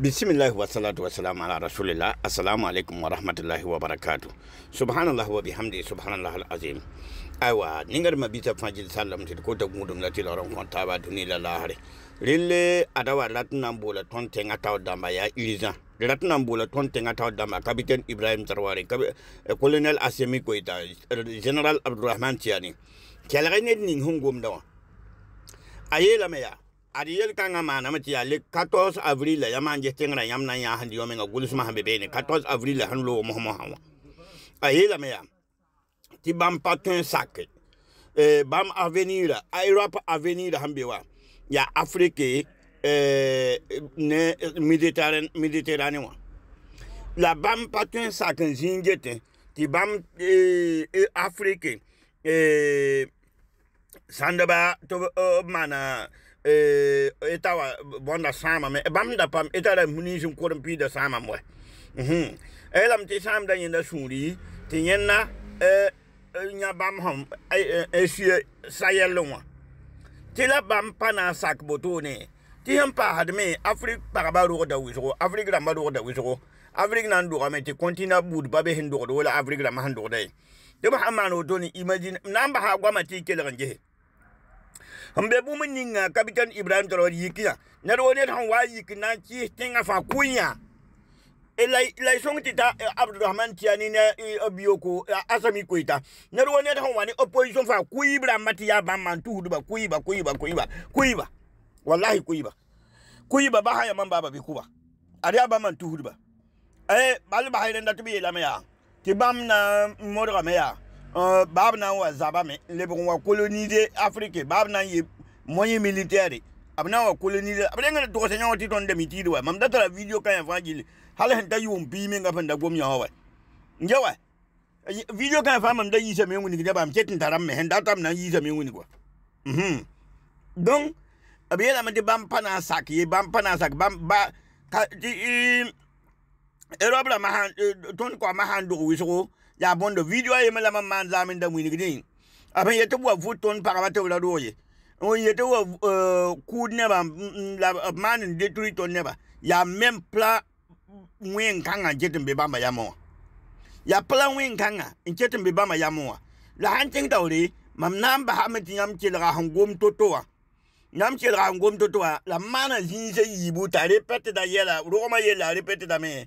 bisimillahi wasalatu wasalamu ala rasulillah. Assalamu alaikum warahmatullahi wabarakatu wa barakatu subhanallah wa bihamdi subhanallah alazim. Aiwa ningar mabita fajil sallam ti ko tagudum la ti loron kon taba duni la lahare rille adawa latna bola ton tenga taw damba ya ilizan latna bola ton tenga taw damba. Capitaine ibrahim tarwari colonel asemi koita general abdurrahman tiani. Kelga ne ning hungum dawa. Ayela meya adi yel kanga mana mati ya le 14 avril ya manje tengra yam na ya handi yomenga gulusma hambe bene 14 avril han lo mo mo hawa ayela meya ti bam patun sak eh bam avenir europe avenir hambe wa ya afrique eh ne méditerranée méditerranée wa. La bam patun sak zingete ti bam eh, afrique eh sandaba to mana e eta wa bonda sama me bam da pam eta da munijum ko pi da sama mo mhm. Elam ti sam da yinda suri ti yenna e nya bam hom e sie sayelo wa ti la bam pana sak botone. Ti hem pa had me afrik pa ba ro da wiso afrik da ma ro da wiso afrik nan do me ti kontina bud ba be hindo do wala afrik da ma hando dai. De ma hamano doni imagine namba ha gwa ma ti keleran jehe n be bũmb ninga kapitan ibrahim tɩ raod yik yã ned wa ned wa yik na n kɩɩs tẽngã fãa kʋ yã la sõng tɩ ta eh, abdurahman tiani ne eh, bioko eh, asami koita ned wa ned sẽn wa ne opposition fãa kʋɩb rãmbã tɩ yaa bãmb maan tusdba kʋɩba kʋɩba kʋɩba kʋɩba wallahi kʋɩba kʋɩba basã yã mam baaba bɩ kʋba ad yaa bãmb maan tusdba bal basy rẽnda tɩ b yeelame yaa tɩ bãmb na n modgame yaa Uh, ba bena wa zaba me lebgon wa coloniser afrique ba nan ye moyen militaire. A bena wa coloniser a bena ngana tɔgɔsɛ ɲɔgɔn ti tɔn dɛmi tiiri mam da tara video kan ya fana jili hali hɛn ta yi wun bii gom ɲɔgɔn wa. Njɛ wa? Video kan ya mam da yi sɛmɛ ŋuni kɛ ba m cɛ tin tara mɛ hɛn da ta mina yi sɛmɛ ŋuni kuwa mhm donc a bɛ yɛlɛma ti pana sak ye ban pana sak ban ba ka ti ee erɔbila ma han e, tɔn kɔ ma han ya bondo video ayeme eh, la mamman zamin da mwini gidi apan yete wa voton paraba te wala doye on yete wa kud neba la man detruit ton neba. Ya même pla wen kanga jetin be bamba yamo ya pla wen kanga in be bamba yamo la hanting dawri mam nam ba hamati yam kilra hangom totowa yãmb kelga n gomd to tɩ wa la maana zĩigã yiibu t'a repɛtda yɛla rogmã yella a repɛtdame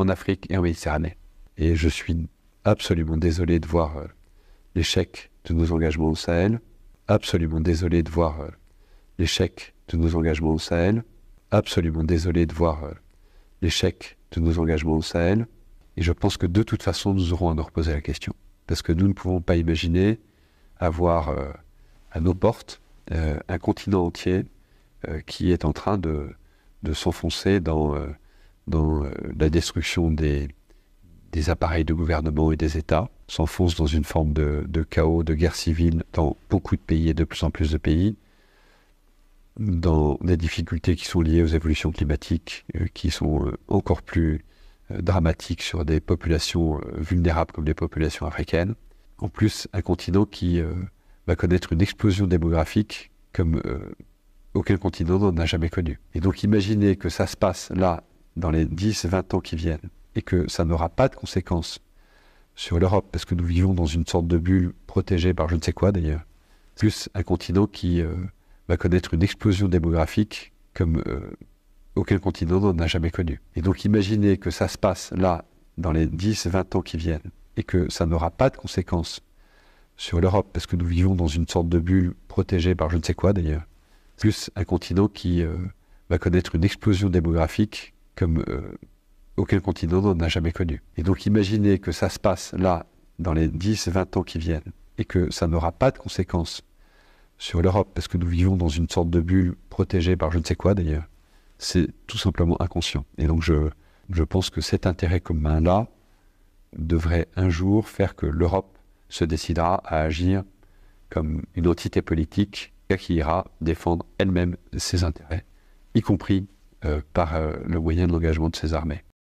en Afrique et en Méditerranée. Et je suis absolument désolé de voir euh, l'échec de nos engagements au Sahel, absolument désolé de voir euh, l'échec de nos engagements au Sahel, absolument désolé de voir euh, l'échec de nos engagements au Sahel. Et je pense que de toute façon, nous aurons à nous reposer la question. Parce que nous ne pouvons pas imaginer avoir à nos portes un continent entier qui est en train de s'enfoncer dans dans la destruction des, appareils de gouvernement et des États, s'enfonce dans une forme de, chaos, de guerre civile dans beaucoup de pays et de plus en plus de pays, dans des difficultés qui sont liées aux évolutions climatiques, euh, qui sont euh, encore plus euh, dramatiques sur des populations vulnérables comme les populations africaines. En plus, un continent qui va connaître une explosion démographique comme aucun continent n'en a jamais connu. Et donc imaginez que ça se passe là dans les 10, 20 ans qui viennent, et que ça n'aura pas de conséquences sur l'Europe, parce que nous vivons dans une sorte de bulle protégée par je ne sais quoi d'ailleurs, plus un continent qui euh, va connaître une explosion démographique comme euh, aucun continent n'en a jamais connu. Et donc imaginez que ça se passe là, dans les 10, 20 ans qui viennent, et que ça n'aura pas de conséquences sur l'Europe, parce que nous vivons dans une sorte de bulle protégée par je ne sais quoi d'ailleurs, plus un continent qui euh, va connaître une explosion démographique comme euh, aucun continent n'en a jamais connu. Et donc imaginez que ça se passe là, dans les 10, 20 ans qui viennent, et que ça n'aura pas de conséquences sur l'Europe, parce que nous vivons dans une sorte de bulle protégée par je ne sais quoi d'ailleurs. C'est tout simplement inconscient. Et donc je je pense que cet intérêt commun-là devrait un jour faire que l'Europe se décidera à agir comme une entité politique qui ira défendre elle-même ses intérêts, y compris par euh, le moyen de l'engagement de ses armées.